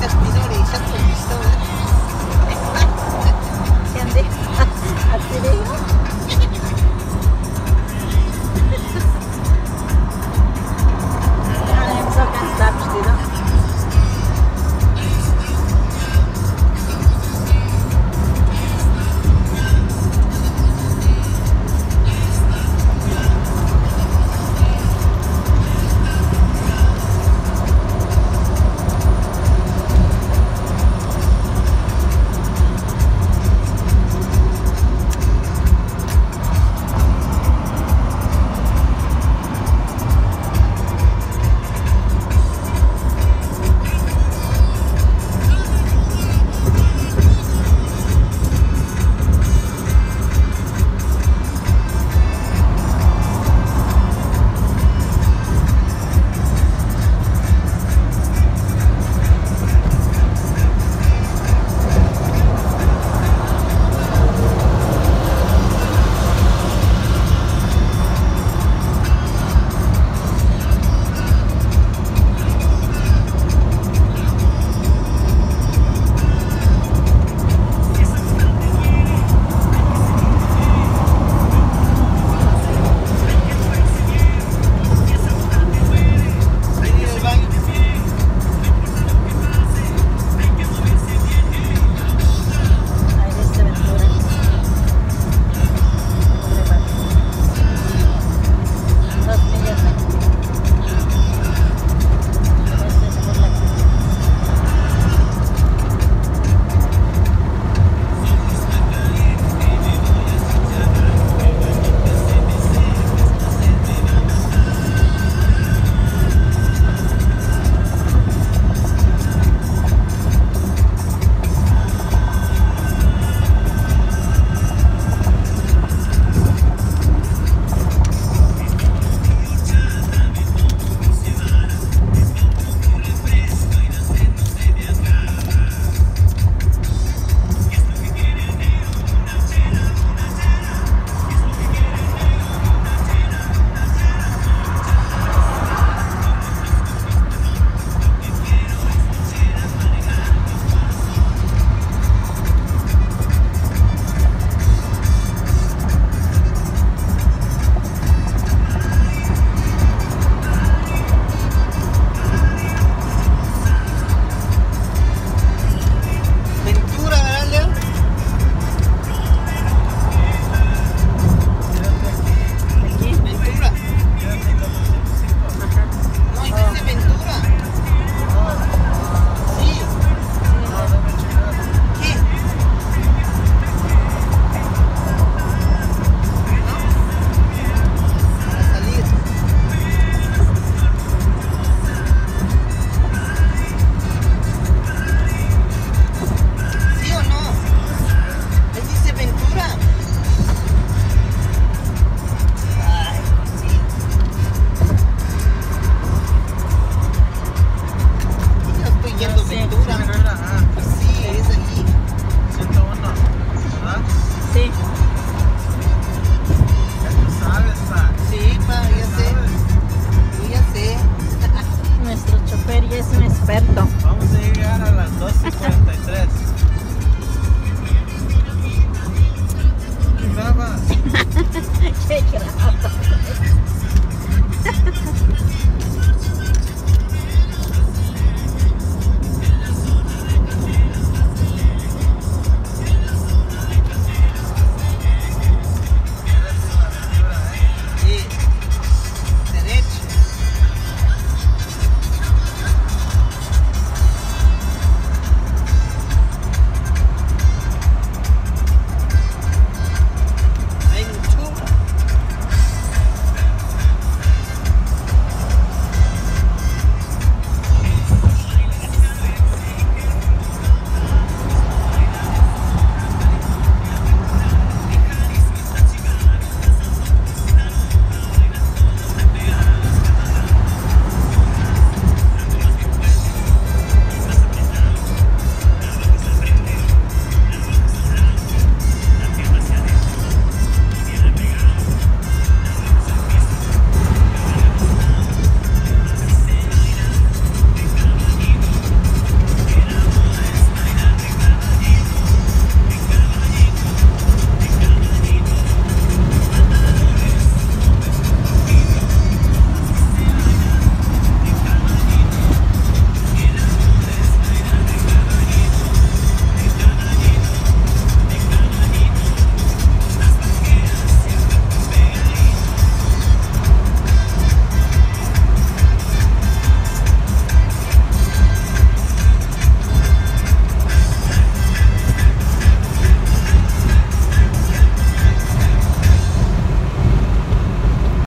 Serge Pison, les chats sont pistons,